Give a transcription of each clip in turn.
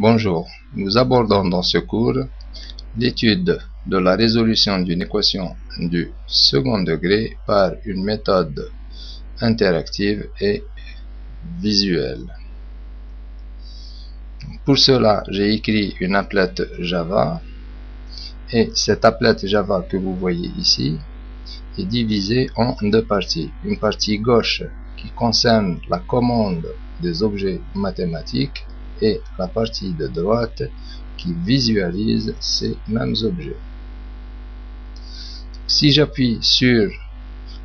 Bonjour, nous abordons dans ce cours l'étude de la résolution d'une équation du second degré par une méthode interactive et visuelle. Pour cela, j'ai écrit une applet Java et cette applet Java que vous voyez ici est divisée en deux parties. Une partie gauche qui concerne la commande des objets mathématiques et la partie de droite qui visualise ces mêmes objets. Si j'appuie sur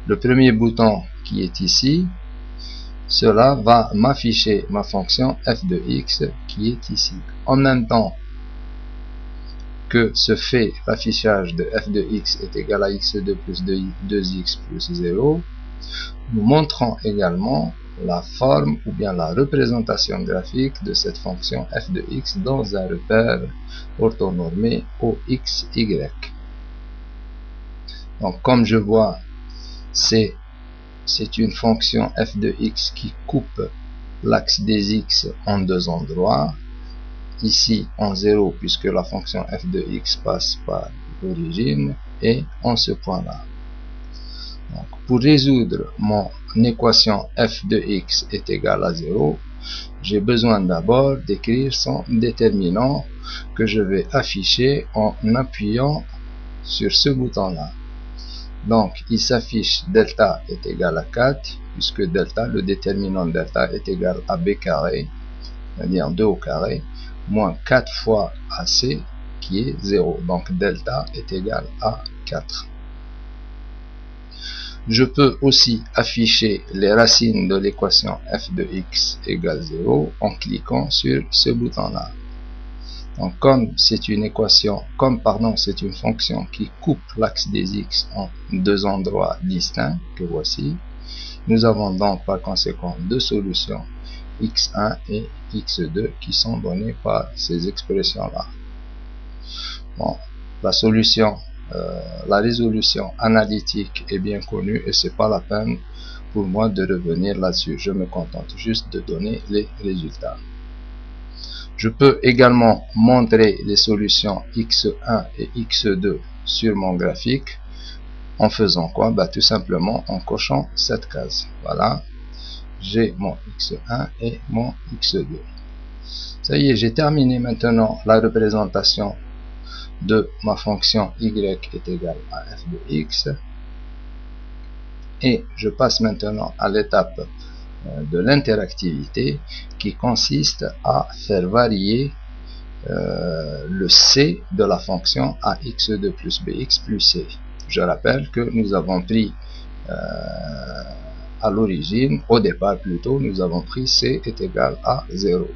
le premier bouton qui est ici, cela va m'afficher ma fonction f de x qui est ici. En même temps que se fait l'affichage de f de x est égal à x2 plus 2x plus 0, nous montrons également la forme ou bien la représentation graphique de cette fonction f de x dans un repère orthonormé OXY. Donc comme je vois, c'est une fonction f de x qui coupe l'axe des x en deux endroits. Ici en 0 puisque la fonction f de x passe par l'origine et en ce point là. pour résoudre mon équation f de x est égale à 0, j'ai besoin d'abord d'écrire son déterminant que je vais afficher en appuyant sur ce bouton-là. Donc, il s'affiche delta est égal à 4, puisque delta, le déterminant delta est égal à b carré, c'est-à-dire 2 au carré, moins 4 fois ac, qui est 0. Donc, delta est égal à 4. Je peux aussi afficher les racines de l'équation f de x égale 0 en cliquant sur ce bouton-là. Donc comme c'est une équation, comme pardon, c'est une fonction qui coupe l'axe des x en deux endroits distincts que voici, nous avons donc par conséquent deux solutions x1 et x2 qui sont données par ces expressions-là. Bon, la solution euh, la résolution analytique est bien connue et c'est pas la peine pour moi de revenir là-dessus. Je me contente juste de donner les résultats. Je peux également montrer les solutions x1 et x2 sur mon graphique en faisant quoi? Bah, Tout simplement en cochant cette case. Voilà, j'ai mon x1 et mon x2. Ça y est, j'ai terminé maintenant la représentation de ma fonction y est égal à f de x. Et je passe maintenant à l'étape euh, de l'interactivité qui consiste à faire varier euh, le c de la fonction à x2 plus bx plus c. Je rappelle que nous avons pris euh, à l'origine, au départ plutôt, nous avons pris c est égal à 0.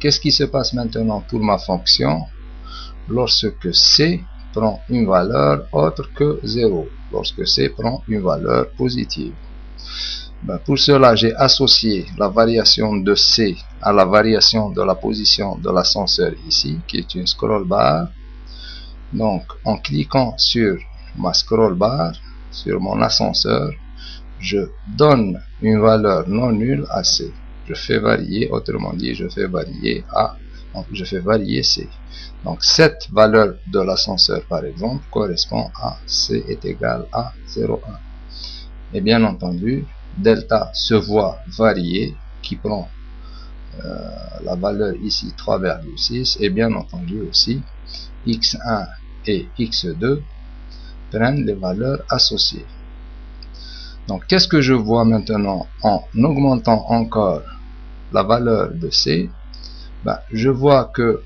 Qu'est-ce qui se passe maintenant pour ma fonction lorsque C prend une valeur autre que 0, lorsque C prend une valeur positive. Ben, pour cela, j'ai associé la variation de C à la variation de la position de l'ascenseur ici, qui est une scroll bar. Donc, en cliquant sur ma scroll bar, sur mon ascenseur, je donne une valeur non nulle à C. Je fais varier, autrement dit, je fais varier A, je fais varier C. Donc cette valeur de l'ascenseur par exemple correspond à C est égal à 0,1. Et bien entendu, delta se voit varier qui prend euh, la valeur ici 3,6 et bien entendu aussi x1 et x2 prennent les valeurs associées. Donc qu'est-ce que je vois maintenant en augmentant encore la valeur de C? Ben, Je vois que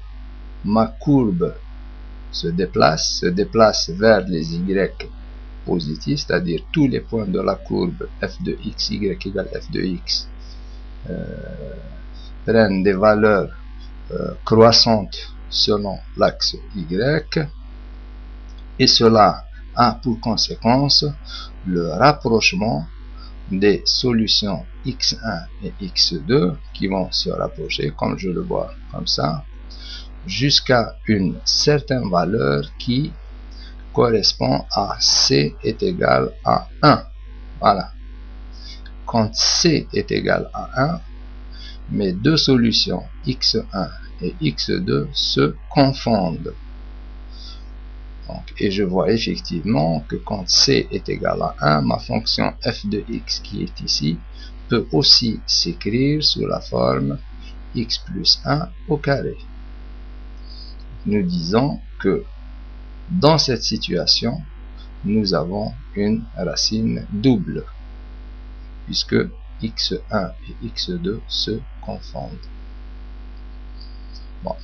ma courbe se déplace, se déplace vers les y positifs, c'est-à-dire tous les points de la courbe f de x, y égale f de x, euh, prennent des valeurs euh, croissantes selon l'axe y, et cela a pour conséquence le rapprochement des solutions x1 et x2 qui vont se rapprocher, comme je le vois comme ça, jusqu'à une certaine valeur qui correspond à C est égal à 1. Voilà. Quand C est égal à 1, mes deux solutions x1 et x2 se confondent. Et je vois effectivement que quand c est égal à 1, ma fonction f de x qui est ici peut aussi s'écrire sous la forme x plus 1 au carré. Nous disons que dans cette situation, nous avons une racine double, puisque x1 et x2 se confondent.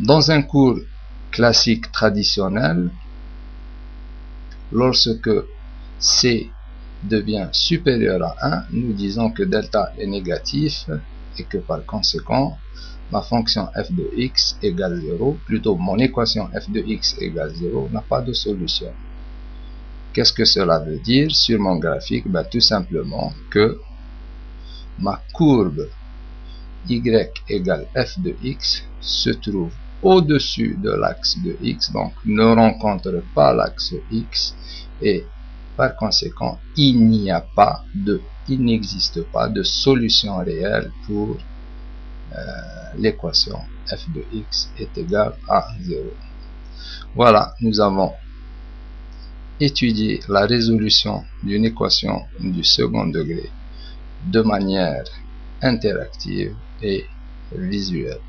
Dans un cours classique traditionnel, lorsque c devient supérieur à 1, nous disons que delta est négatif et que par conséquent, ma fonction f de x égale 0, plutôt mon équation f de x égale 0 n'a pas de solution. Qu'est-ce que cela veut dire sur mon graphique? Ben, Tout simplement que ma courbe y égale f de x se trouve au-dessus de l'axe de x, donc ne rencontre pas l'axe x et par conséquent il n'y a pas de il n'existe pas de solution réelle pour euh, l'équation f de x est égal à 0. Voilà, nous avons étudié la résolution d'une équation du second degré de manière interactive et visuelle.